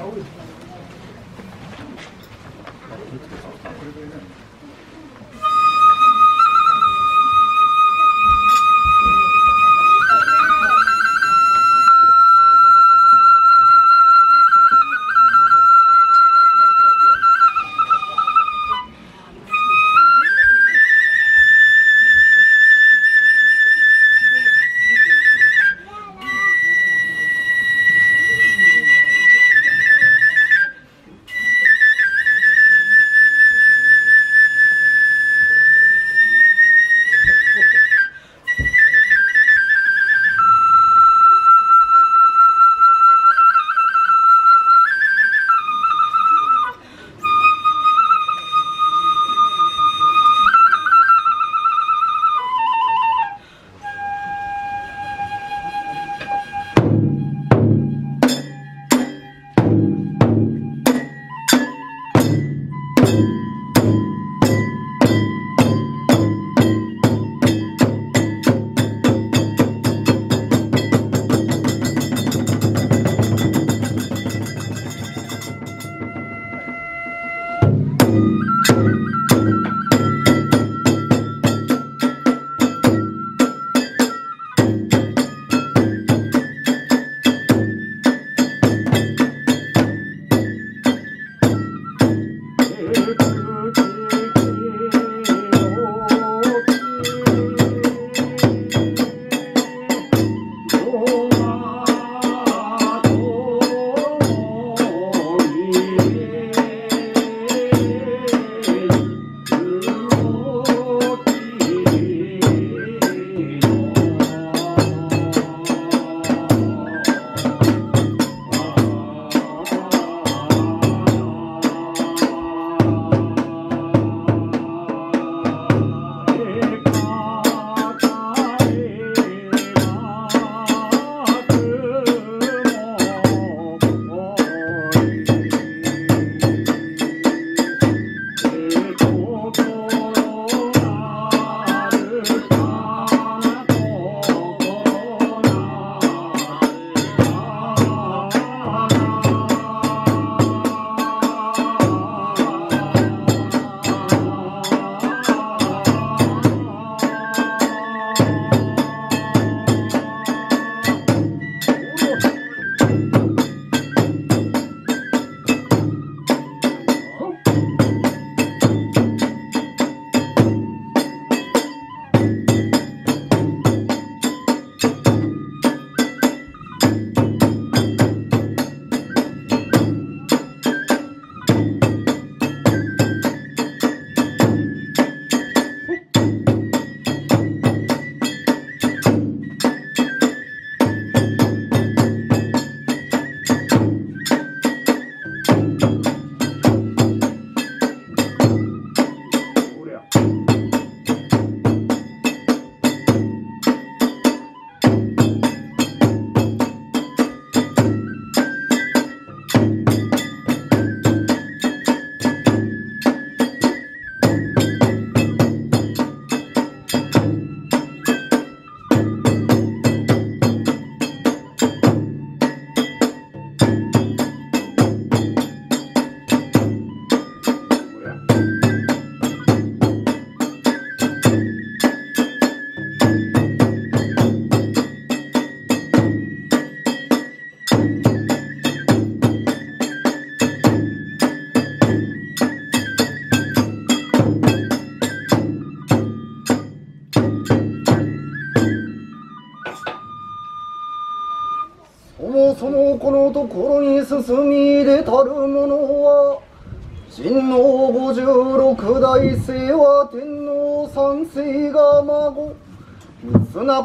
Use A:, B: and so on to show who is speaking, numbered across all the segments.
A: 哦。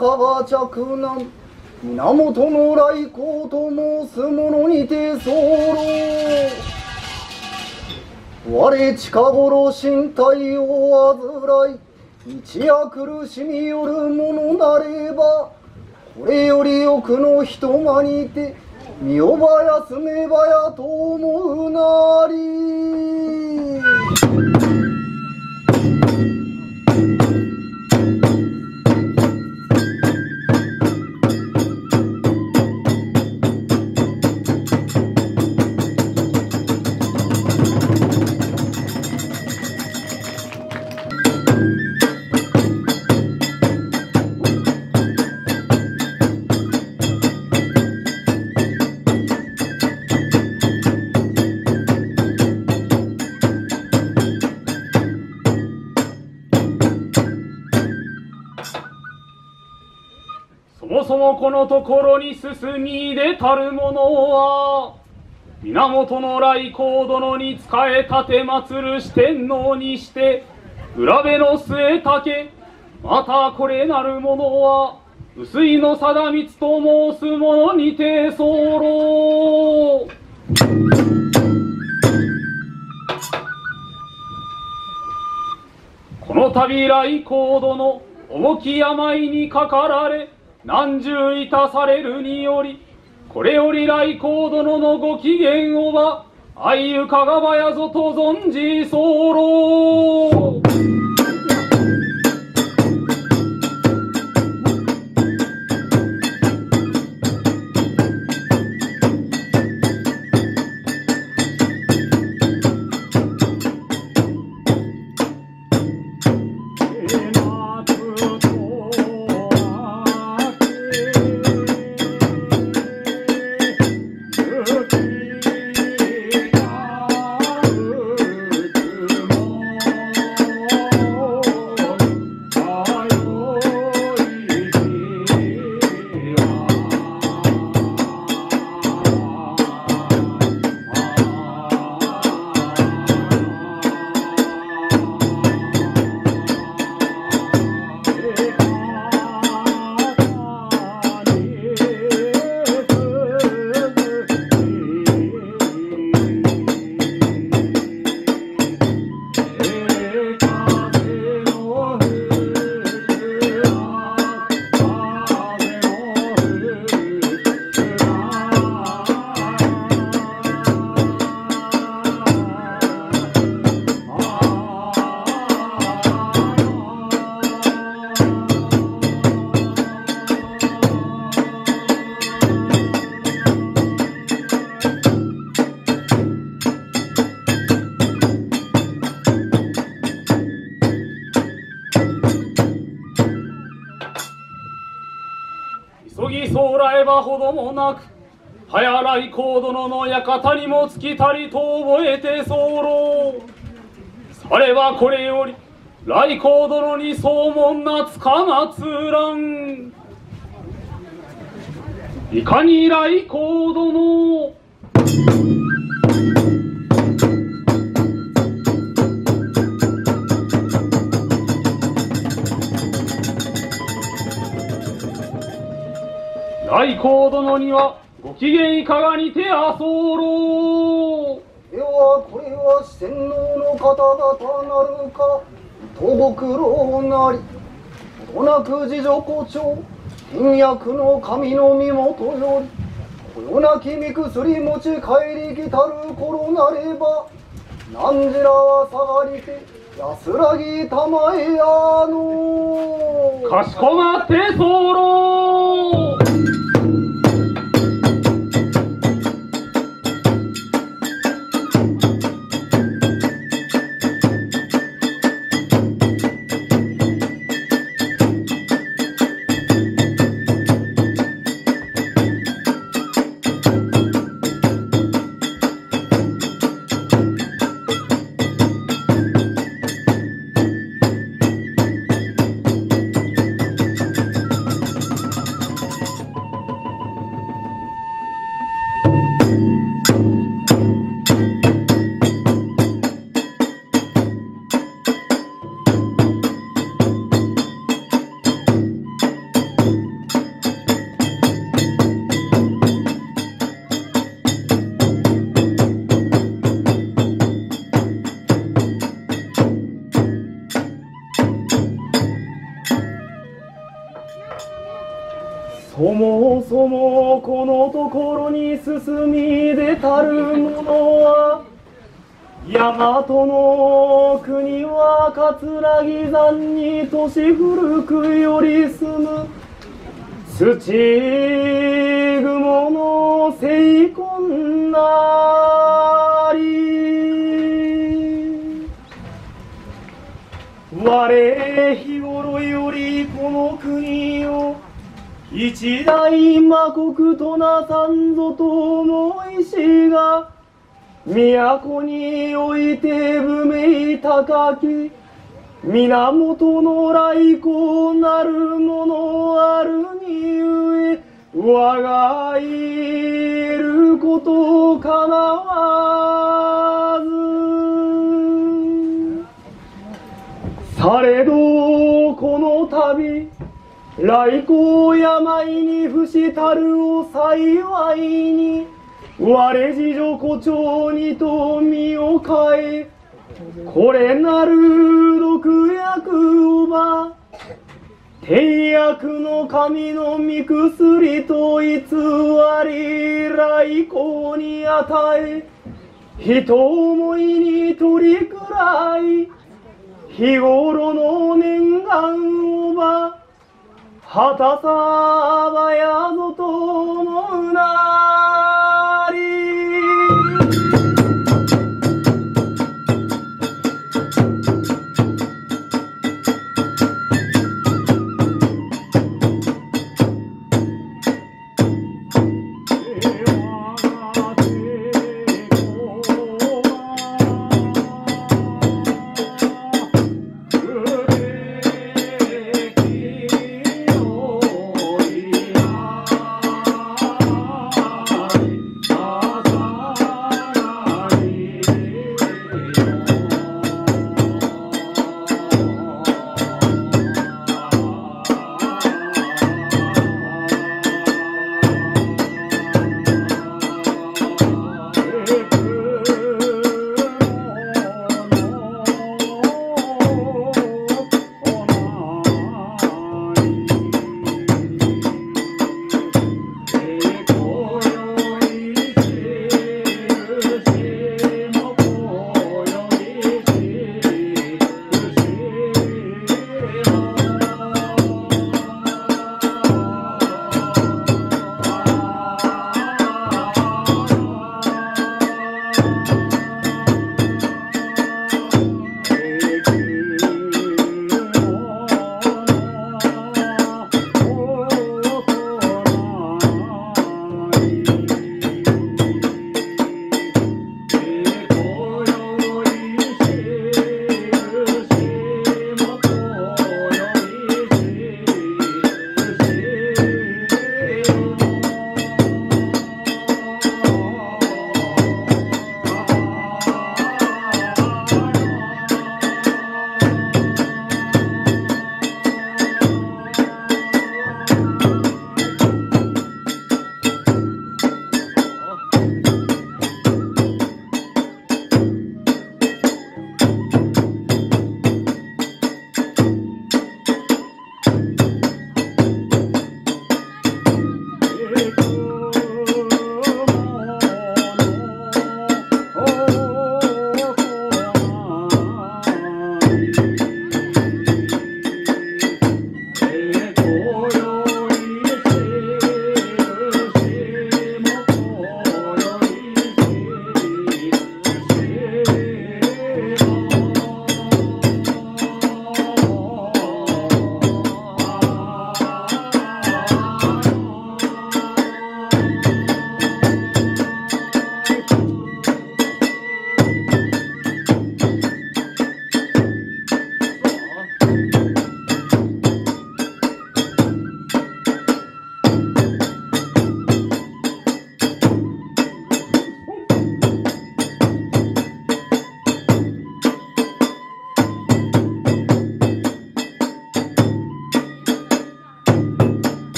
A: 三中が嫡男源の来光と申す者にて候我近頃身体を患い一夜苦しみよる者なればこれより奥の人間にて見よば休めばやと思うなり。
B: このところに進み出たる者は源の来光殿に仕え立て祀る四天王にして浦部の末竹またこれなる者は薄井の貞光と申す者にて候。この度来光殿重き病にかかられ何重いたされるによりこれより来光殿のご機嫌をはあいゆかがばやぞと存じ候。急ぎそらえばほどもなく早来光殿の館にも尽きたりと覚えて候。さればこれより来光殿に総門なつかまつらん。いかに来光殿来光殿にはご機嫌いかがにてあ候
A: ではこれは四天王の方々なるか東国老なり。ほどなく自助校長天役の神の身元よりこよなきみ薬持ち帰り来たる頃なれば何時らは下がりて安らぎたまえやの。
B: かしこまって候
A: 大和の国は桂木山に年古くより住む。土雲の聖魂なり。我日頃よりこの国を一大魔国となさんぞと思いしが都において武名高き源の来光なるものあるにゆえ
B: 我がいることかなわず。されどこの度来光病に伏したるを幸いに我次女胡蝶にと身を変えこれなる毒薬をば天薬の神の御薬と偽り来光に与え人思いに取りくらい日頃の念願をば果たさばやぞとのうな。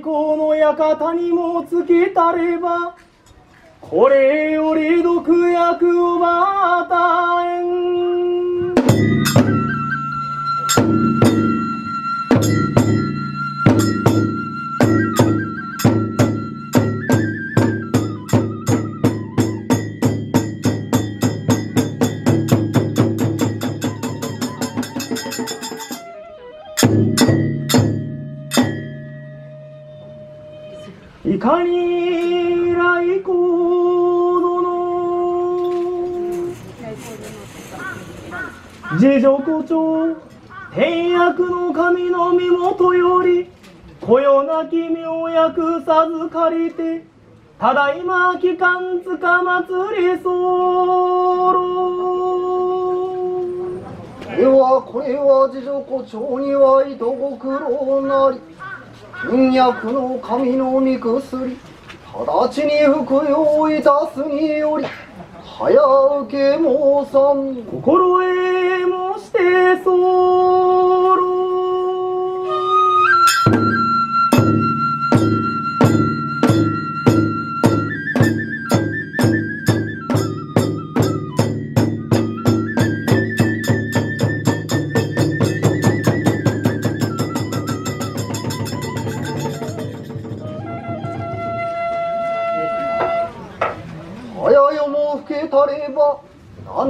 B: 早来光の館にもつきたればこれより毒薬をまたえん。いかに来光殿次女校長
C: 天役の神の身元よりこよなき妙薬授かりてただいま期間つか祭り候。
A: これはこれは次女湖町にはいとご苦労なり。金薬の神の御薬直ちに服用いたすにより早受け申さん
C: 心得もして
A: そう。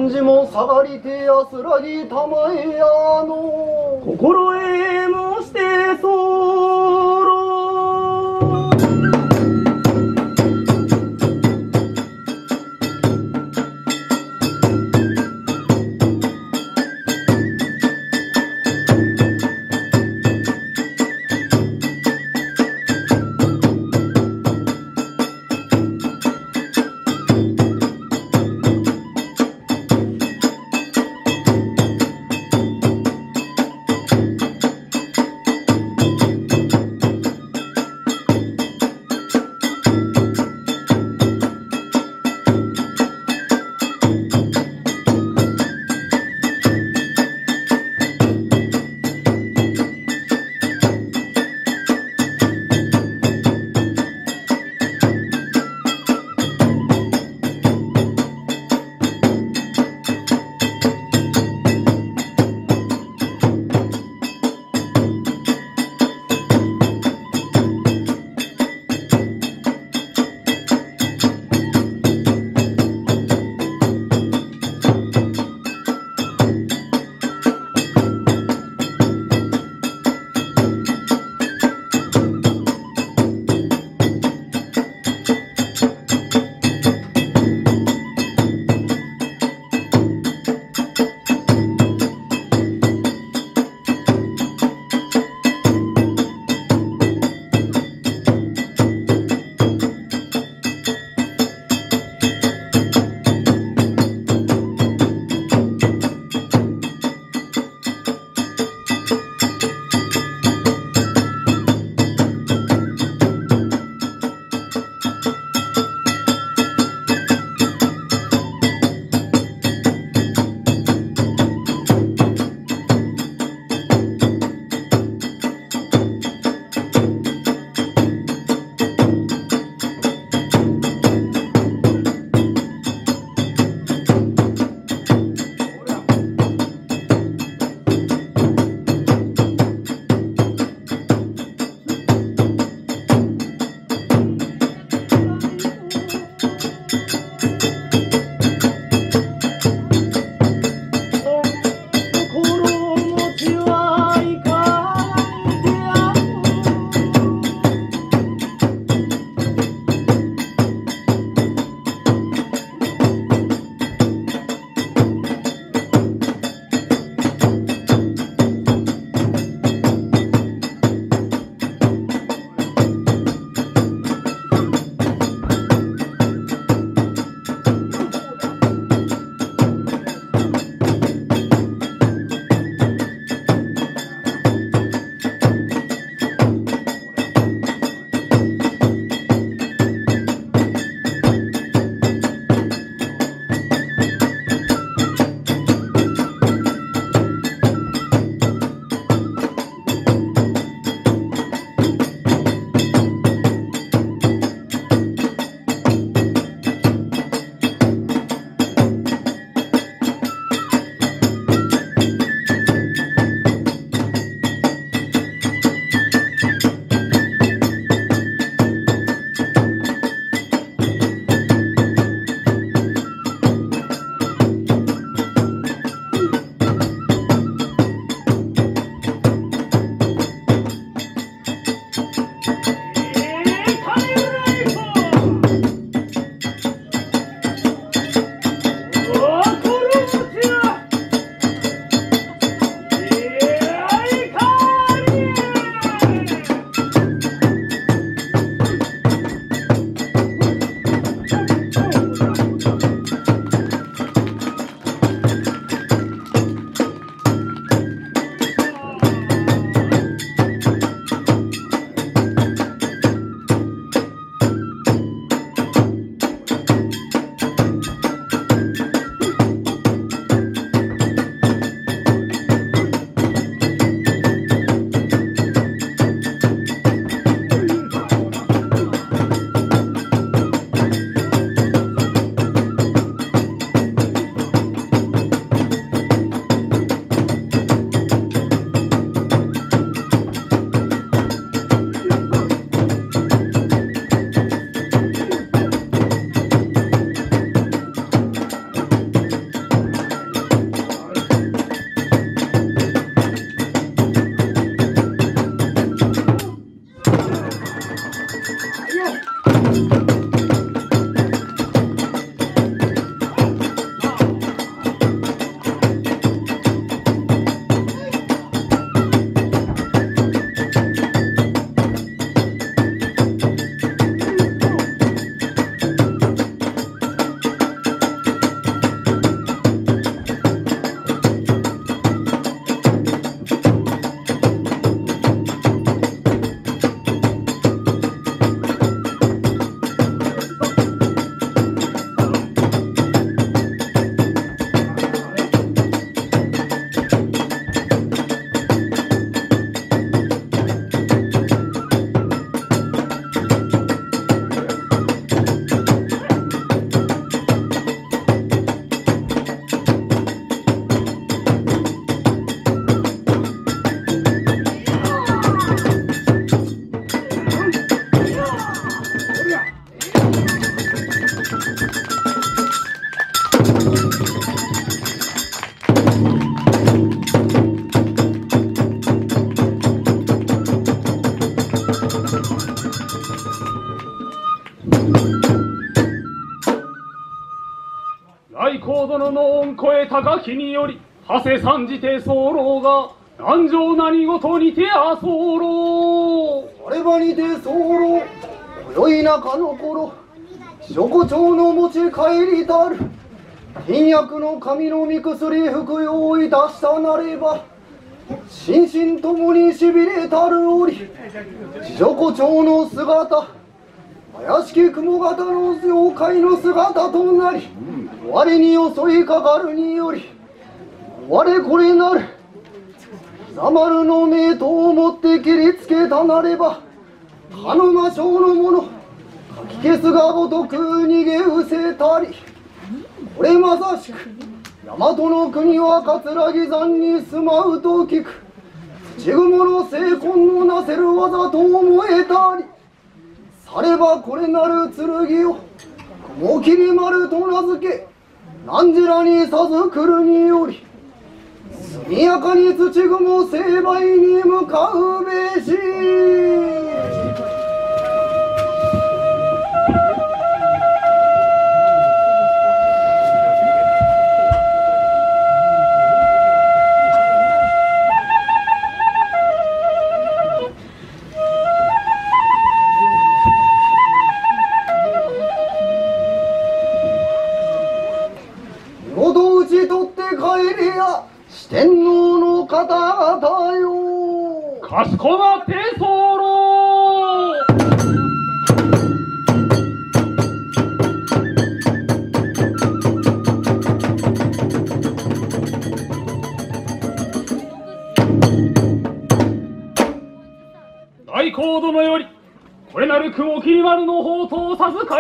A: 感じも下がりて安らぎたまえやの。
C: 心得もしてそう。
B: 来光殿の恩声高きにより長谷参じて候が南城何事にてあ候
A: あればにて候今宵中の頃横丁の持ち帰りたる天薬の神の御薬服用いたしたなれば心身ともにしびれたる折横丁の姿怪しき雲型の妖怪の姿となり我に襲いかかるにより我これなるざまるの名刀を持って切りつけたなればかの魔性の者かき消すがごとく逃げ失せたりこれまさしく大和の国は桂木山に住まうと聞く土雲の精魂のなせる技と思えたりさればこれなる剣を雲霧丸と名付け何時らにさずくるにより速やかに土雲成敗に向かうべし。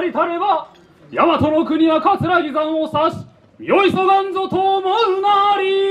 B: りたれば大和の国は桂木山を指しよいそがんぞと思うなり。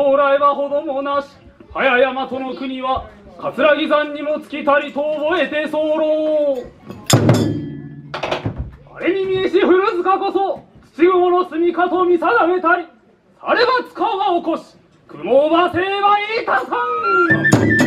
B: 将来はほどもなし。早山との国は桂木山にも尽きたりと覚えて候。あれに見えし古塚こそ土雲の住みかと見定めたり。されば塚は起こし雲ばせはいたさん。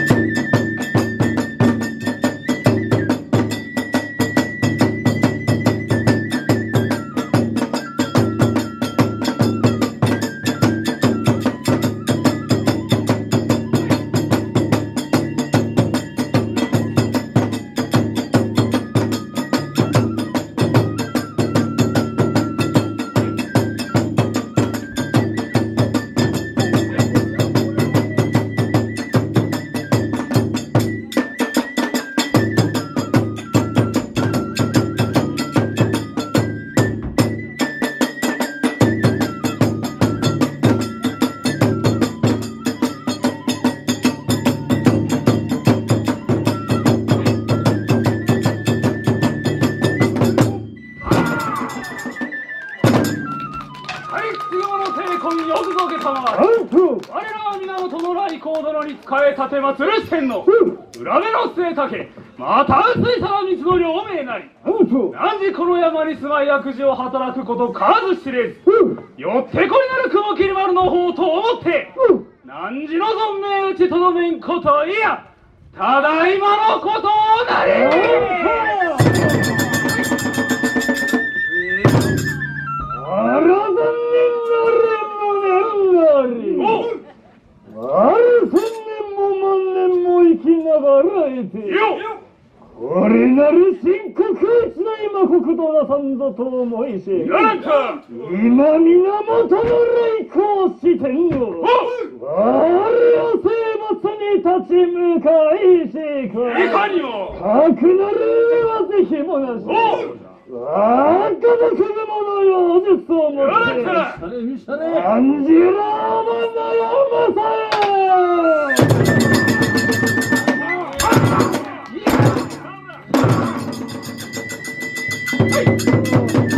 B: よくぞけ様我らは源の来光殿に仕え立てまつる四天王裏目の末竹また薄い皿道の両名なり。何時この山に住まい悪事を働くこと数知れず。よってこりなる雲霧丸の方と思って。何時の存命打ちとどめんこといやただいまのことなり。
C: あら残念なれ無念なりある千年も万年も生きながらえて
B: よ
C: これなる深刻一の今国となさんぞと思いし今源の霊光してんの我を生物に立ち向かいし
B: いかにも。
C: かくなる上はぜひもなし
B: あ
C: んたのくず者
B: よ、おじ
C: っそ
B: も。
C: アンジラーマ、さ。はい